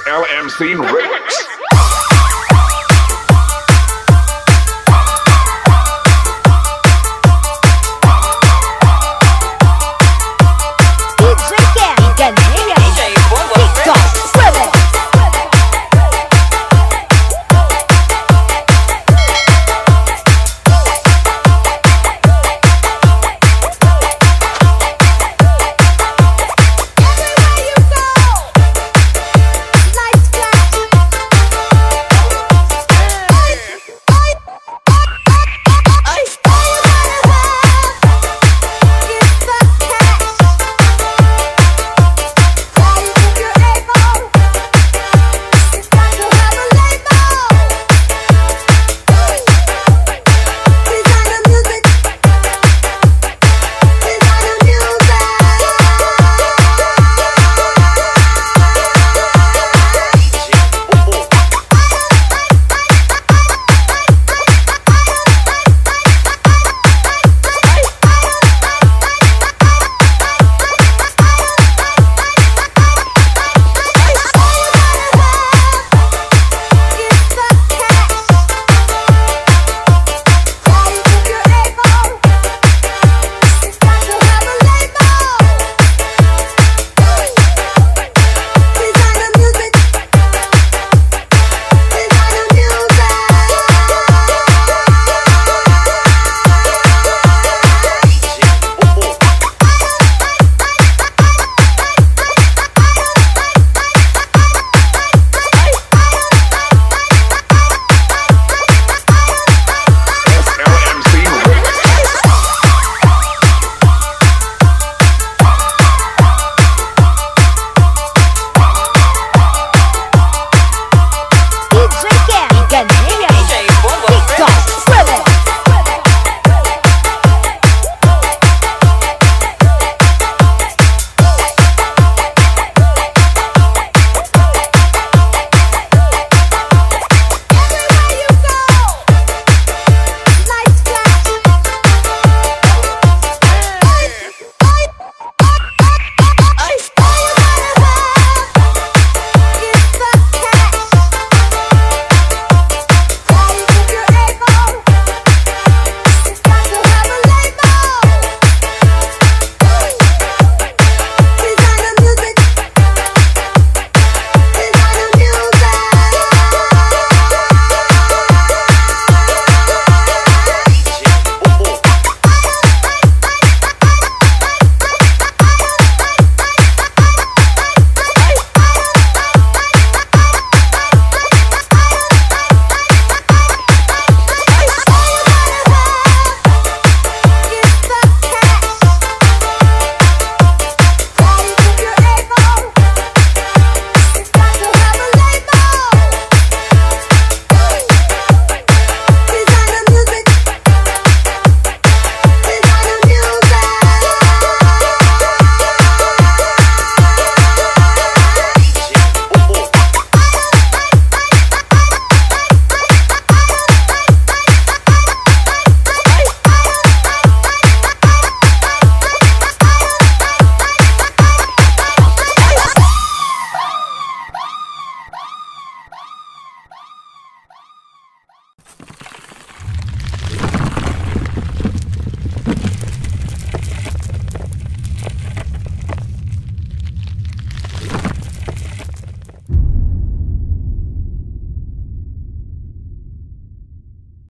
LMC Remix.